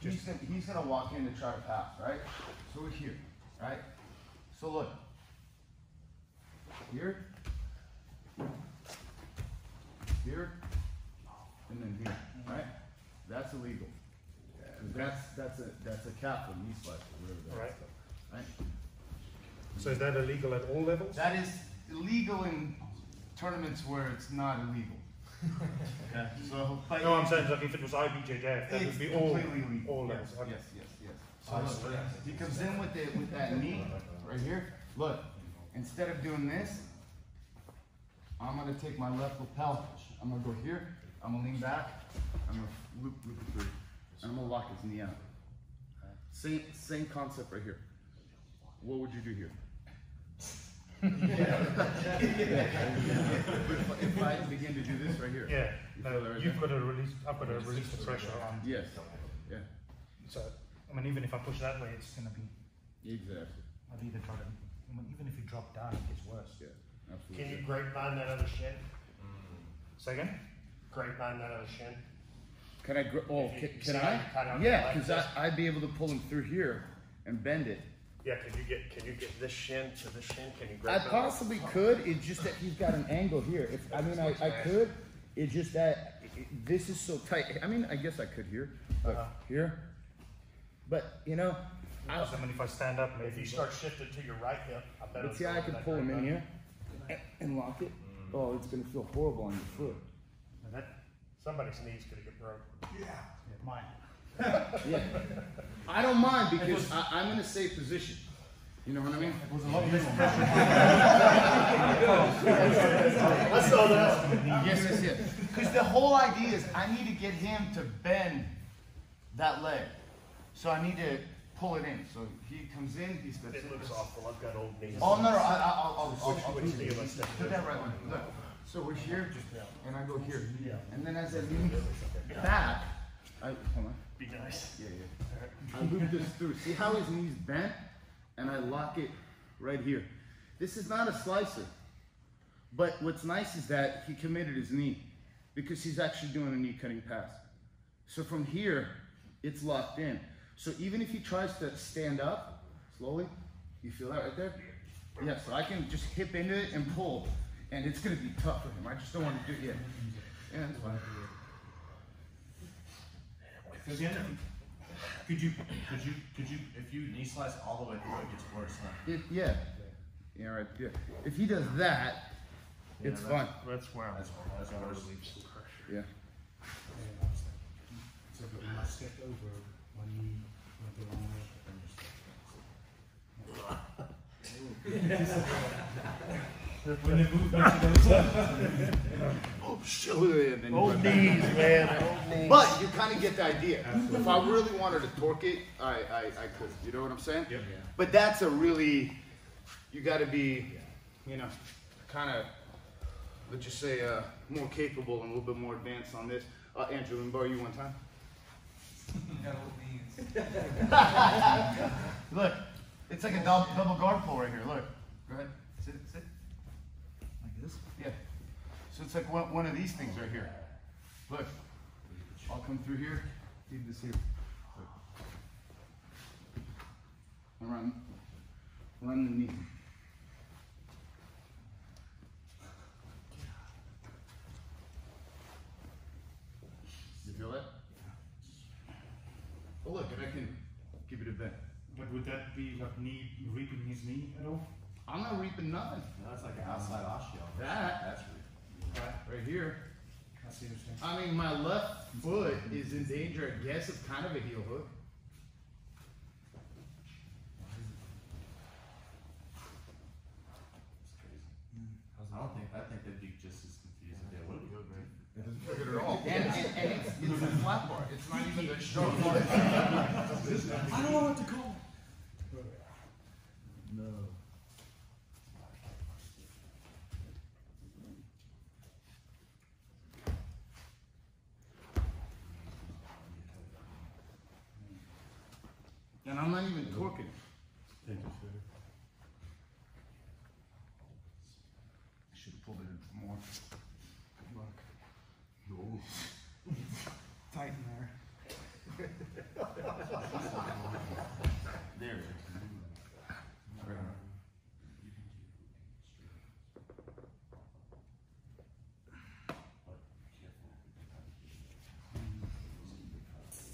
he's gonna, he's gonna walk in to try to pass, right? So we're here, right? So look. Here. Here. And then here, right? That's illegal. That's, that's a, that's a cap for knee slice or whatever that Right. right? So is that illegal at all levels? That is illegal in tournaments where it's not illegal. Okay, so, but. No, I'm saying like if it was IBJJF, that would be all, completely all Yes, levels. Okay. Yes, yes, yes. So look, he comes in with it, with that knee, right here, look, instead of doing this, I'm gonna take my left lapel, I'm gonna go here, I'm gonna lean back, I'm gonna loop, loop it through, and I'm gonna lock his knee out. Same, same concept right here. What would you do here? If if I begin to do this right here. Yeah, you uh, right you've there? got to release, I've got to release the pressure on. Yes, yeah, So, I mean, even if I push that way, it's going to be, exactly, I'd either try to, I mean, even if you drop down, it gets worse. yeah, Absolutely. Can absolutely. you grapevine that other shin? Say again? Grapevine that other shin? Can I, gr- oh, you- can, can I? you cut out Yeah, cause this? I, I'd be able to pull him through here and bend it. Yeah, can you get, can you get this shin to this shin? Can you grab? I grapevine? possibly could, it's just that he's got an angle here. If, I mean, I, I could, it's just that i- i- this is so tight. I mean, I guess I could here, but Uh-huh. here. But, you know, I, I mean, if I stand up, maybe. If you start shifting to your right hip, I bet but see, go I with could pull him in here and, and lock it. Oh, it's gonna feel horrible on your foot. That, Somebody's knee's gonna get broke. yeah, mine. Yeah. I don't mind because I, I'm in a safe position. You know what I mean? I saw that. Yes, yes, yes. Because the whole idea is I need to get him to bend that leg. So I need to pull it in. So he comes in, he steps It in. looks awful. I've got old knees. Oh, no, no, I, I, I'll, I'll, I'll, I'll Which knee I stepping put that right one. Look. So we're here, and I go here. And then as I lean back, I, hold on. Be nice. Yeah, yeah. I loop this through. See how his knee's bent? And I lock it right here. This is not a slicer. But what's nice is that he committed his knee because he's actually doing a knee cutting pass. So from here, it's locked in. So even if he tries to stand up slowly, you feel that right there? Yeah, so I can just hip into it and pull. And it's gonna be tough for him. I just don't want to do it yet. Yeah, that's fine. Because the other, could you, could you, could you, if you knee slice all the way through, it gets worse, huh? It, yeah. Yeah, right. Yeah. If he does that, it's Yeah, fun. That's where That's, that's worse. Yeah. So when I step over, when you, when the wrong way, When the movement goes up. Oh, show it. and Old knees, man. Old knees. But you kind of get the idea. If I really wanted to torque it, I, I, I could. You know what I'm saying? Yep. But that's a really, you got to be, you know, kind of, let's just say, uh, more capable and a little bit more advanced on this. Uh, Andrew, let me borrow you one time. Look, it's like a double, double guard pull right here. Look, go ahead, sit, sit. Like this? Yeah. So it's like one, one of these things right here. Look, I'll come through here, leave this here. Look. And Run, run the knee. You feel that? Oh look, and I can give it a bend. But would that be like knee, reaping his knee at all? I'm not reaping nothing. That's like an outside osteo. That, That's weird. Right here. I see what you're saying. I mean, my left foot is in danger, I guess, of kind of a heel hook. I don't think, I think they'd be just as confused if they would be. It doesn't feel good at all. And, and, and it's, it's a flat bar. It's not even the sharp bar. I don't know what to call. And I'm not even talking. Thank you, sir. I should pull it in more. Good luck. No. Tighten there. there it is.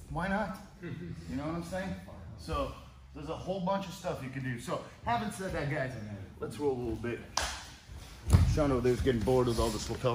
Why not? You know what I'm saying? So there's a whole bunch of stuff you can do. So having said that, guys, let's roll a little bit. Sean over there's getting bored with all this lapel